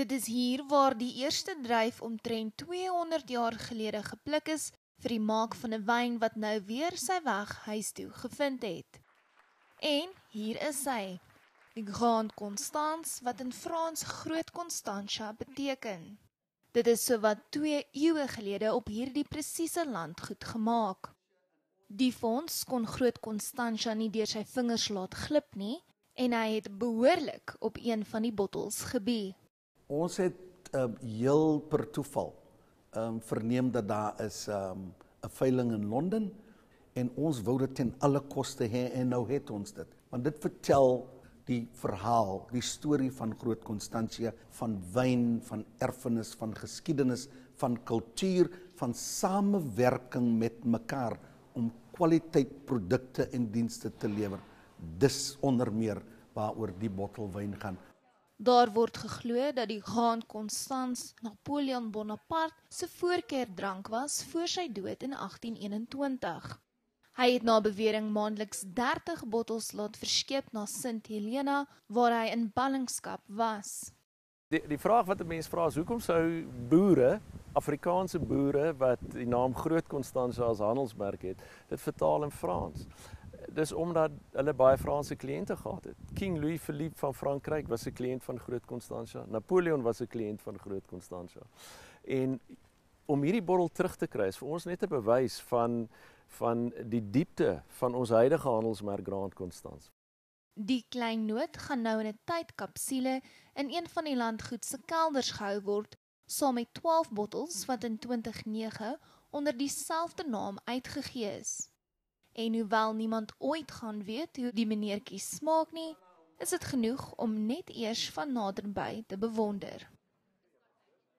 Dit is hier waar die eerste dryf omtrent 200 jaar gelede gepluk is vir die maak van 'n wyn wat nou weer sy weg huis toe gevind het. En hier is sy, die Grand Constance wat in Frans Groot Constantia beteken. Dit is so wat 2 eeue gelede op hierdie presiese landgoed gemaak. Die fonds kon Groot Constantia nie deur sy vingers laat glip nie en hy het behoorlik op een van die bottels gebie. Ons het um, heel per toeval um, verneem dat daar is 'n um, veiling in Londen en ons wou dit ten alle koste hê en nou het ons dit. Want dit vertel die verhaal, die storie van Groot Constantia, van wyn, van erfenis, van geskiedenis, van kultuur, van samewerking met mekaar om kwaliteit produkte en dienste te lewer. Dis onder meer waaroor die bottel wyn gaan. Daar word geglo dat die Grand Constance Napoleon Bonaparte se voorkeurdrank was voor sy dood in 1821. Hy het na bewering maandeliks 30 bottels laat verskep na Sint Helena waar hy in ballingskap was. Die die vraag wat 'n mens vra is hoekom sou boere, Afrikaanse boere wat die naam Groot Constantia as handelsmerk het, dit vertaal in Frans? dis omdat hulle baie Franse kliënte gehad het. King Louis Philippe van Frankryk was 'n kliënt van Groot Constantia. Napoleon was 'n kliënt van Groot Constantia. En om hierdie bottel terug te kry is vir ons net 'n bewys van van die diepte van ons huidige handelsmerk Grand Constance. Die klein noot gaan nou in 'n tydkapsule in een van die landgoed se kelders gehou word saam met 12 bottels wat in 2009 onder dieselfde naam uitgegee is. En hoewel niemand ooit gaan weet hoe die meneertjie smaak nie, is dit genoeg om net eers van naderby te bewonder.